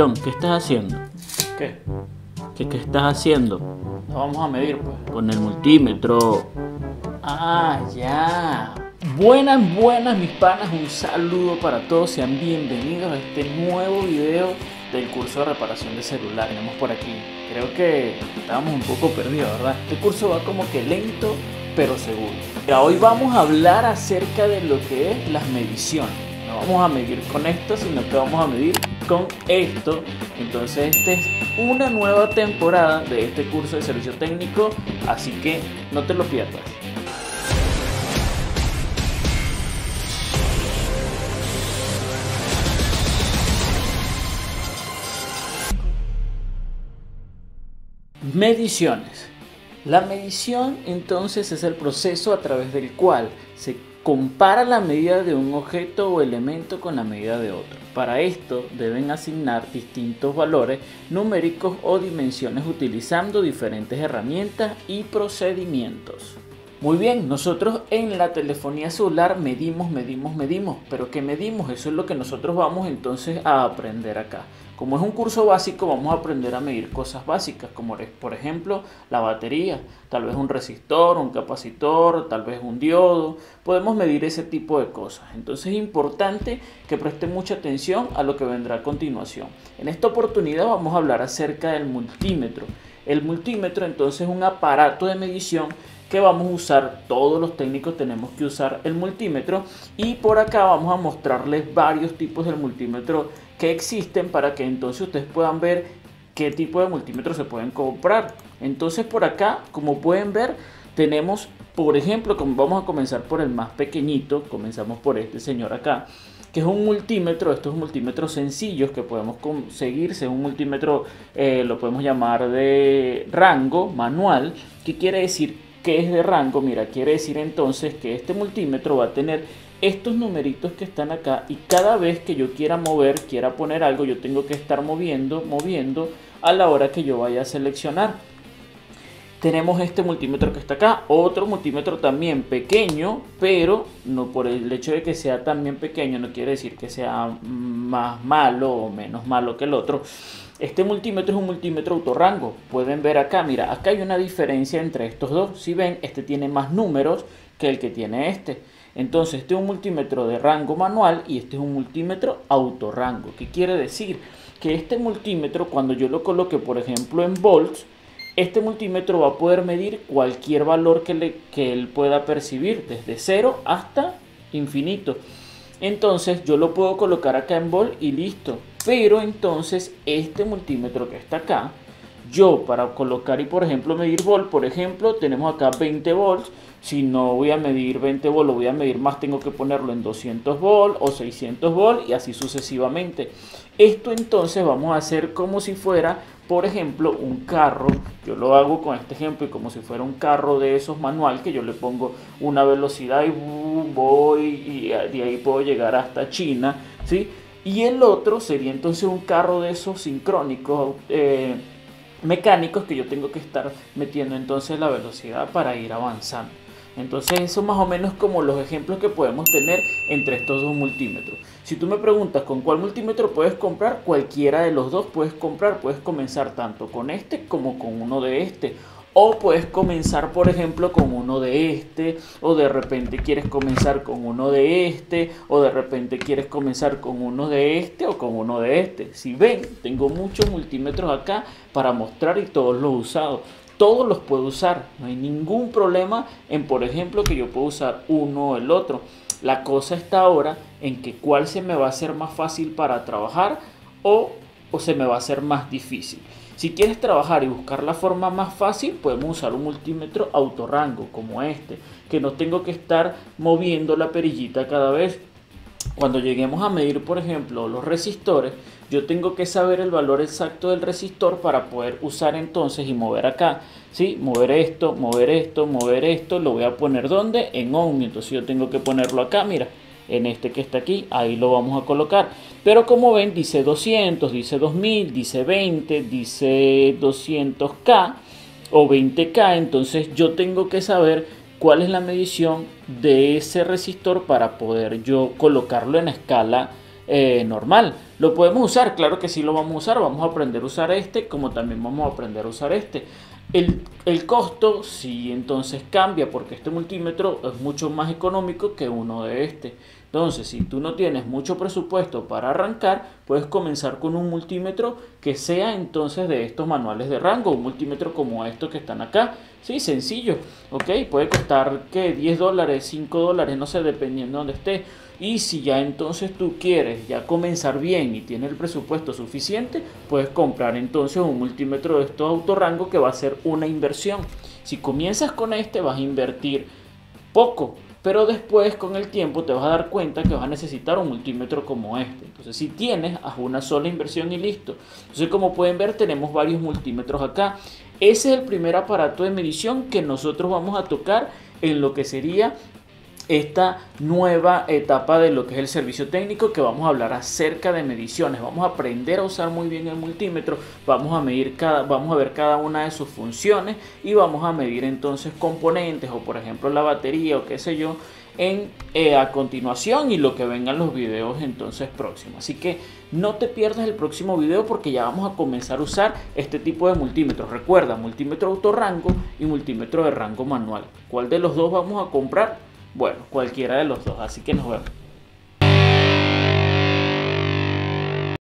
John, ¿qué estás haciendo? ¿Qué? ¿Qué, qué estás haciendo? Nos vamos a medir, pues. Con el multímetro. Ah, ya. Buenas, buenas, mis panas. Un saludo para todos. Sean bienvenidos a este nuevo video del curso de reparación de celular. Tenemos por aquí. Creo que estábamos un poco perdidos, ¿verdad? Este curso va como que lento, pero seguro. Mira, hoy vamos a hablar acerca de lo que es las mediciones. No vamos a medir con esto, sino que vamos a medir con esto. Entonces, esta es una nueva temporada de este curso de servicio técnico, así que no te lo pierdas. Mediciones. La medición entonces es el proceso a través del cual se compara la medida de un objeto o elemento con la medida de otro. Para esto deben asignar distintos valores numéricos o dimensiones utilizando diferentes herramientas y procedimientos. Muy bien, nosotros en la telefonía celular medimos, medimos, medimos, pero ¿qué medimos? Eso es lo que nosotros vamos entonces a aprender acá. Como es un curso básico, vamos a aprender a medir cosas básicas, como por ejemplo la batería, tal vez un resistor, un capacitor, tal vez un diodo. Podemos medir ese tipo de cosas. Entonces es importante que presten mucha atención a lo que vendrá a continuación. En esta oportunidad vamos a hablar acerca del multímetro. El multímetro entonces es un aparato de medición que vamos a usar, todos los técnicos tenemos que usar el multímetro y por acá vamos a mostrarles varios tipos del multímetro que existen para que entonces ustedes puedan ver qué tipo de multímetro se pueden comprar. Entonces por acá, como pueden ver, tenemos, por ejemplo, como vamos a comenzar por el más pequeñito, comenzamos por este señor acá, que es un multímetro, estos multímetros sencillos que podemos conseguirse, un multímetro eh, lo podemos llamar de rango manual, que quiere decir que es de rango, mira, quiere decir entonces que este multímetro va a tener estos numeritos que están acá y cada vez que yo quiera mover, quiera poner algo, yo tengo que estar moviendo, moviendo a la hora que yo vaya a seleccionar. Tenemos este multímetro que está acá, otro multímetro también pequeño, pero no por el hecho de que sea también pequeño no quiere decir que sea más malo o menos malo que el otro. Este multímetro es un multímetro autorrango. Pueden ver acá, mira, acá hay una diferencia entre estos dos. Si ven, este tiene más números que el que tiene este. Entonces, este es un multímetro de rango manual y este es un multímetro autorrango. ¿Qué quiere decir? Que este multímetro, cuando yo lo coloque, por ejemplo, en volts, este multímetro va a poder medir cualquier valor que, le, que él pueda percibir, desde 0 hasta infinito. Entonces, yo lo puedo colocar acá en volt y listo. Pero entonces este multímetro que está acá, yo para colocar y por ejemplo medir volt, por ejemplo, tenemos acá 20 volts. Si no voy a medir 20 volts, lo voy a medir más, tengo que ponerlo en 200 volts o 600 volts y así sucesivamente. Esto entonces vamos a hacer como si fuera, por ejemplo, un carro. Yo lo hago con este ejemplo y como si fuera un carro de esos manual que yo le pongo una velocidad y voy y de ahí puedo llegar hasta China, ¿sí? Y el otro sería entonces un carro de esos sincrónicos eh, mecánicos que yo tengo que estar metiendo entonces la velocidad para ir avanzando. Entonces eso más o menos como los ejemplos que podemos tener entre estos dos multímetros. Si tú me preguntas con cuál multímetro puedes comprar, cualquiera de los dos puedes comprar, puedes comenzar tanto con este como con uno de este o puedes comenzar, por ejemplo, con uno de este, o de repente quieres comenzar con uno de este, o de repente quieres comenzar con uno de este o con uno de este. Si ven, tengo muchos multímetros acá para mostrar y todos los he usado. Todos los puedo usar, no hay ningún problema en, por ejemplo, que yo puedo usar uno o el otro. La cosa está ahora en que cuál se me va a hacer más fácil para trabajar o, o se me va a hacer más difícil. Si quieres trabajar y buscar la forma más fácil, podemos usar un multímetro autorrango como este, que no tengo que estar moviendo la perillita cada vez. Cuando lleguemos a medir, por ejemplo, los resistores, yo tengo que saber el valor exacto del resistor para poder usar entonces y mover acá. ¿sí? Mover esto, mover esto, mover esto, lo voy a poner donde? En ohms. Entonces yo tengo que ponerlo acá, mira en este que está aquí, ahí lo vamos a colocar. Pero como ven, dice 200, dice 2000, dice 20, dice 200K o 20K, entonces yo tengo que saber cuál es la medición de ese resistor para poder yo colocarlo en escala eh, normal. ¿Lo podemos usar? Claro que sí lo vamos a usar. Vamos a aprender a usar este como también vamos a aprender a usar este. El, el, costo sí entonces cambia porque este multímetro es mucho más económico que uno de este. Entonces, si tú no tienes mucho presupuesto para arrancar, puedes comenzar con un multímetro que sea entonces de estos manuales de rango, un multímetro como estos que están acá. Sí, sencillo, ¿ok? Puede costar que 10 dólares, 5 dólares, no sé, dependiendo de dónde esté. Y si ya entonces tú quieres ya comenzar bien y tienes el presupuesto suficiente, puedes comprar entonces un multímetro de estos autorrango que va a ser una inversión. Si comienzas con este vas a invertir poco, pero después con el tiempo te vas a dar cuenta que vas a necesitar un multímetro como este. Entonces si tienes, haz una sola inversión y listo. Entonces como pueden ver tenemos varios multímetros acá. Ese es el primer aparato de medición que nosotros vamos a tocar en lo que sería esta nueva etapa de lo que es el servicio técnico que vamos a hablar acerca de mediciones. Vamos a aprender a usar muy bien el multímetro, vamos a medir cada, vamos a ver cada una de sus funciones y vamos a medir entonces componentes o por ejemplo la batería o qué sé yo en eh, a continuación y lo que vengan los videos entonces próximos. Así que no te pierdas el próximo video porque ya vamos a comenzar a usar este tipo de multímetros. Recuerda, multímetro autorrango y multímetro de rango manual. ¿Cuál de los dos vamos a comprar? Bueno, cualquiera de los dos, así que nos vemos.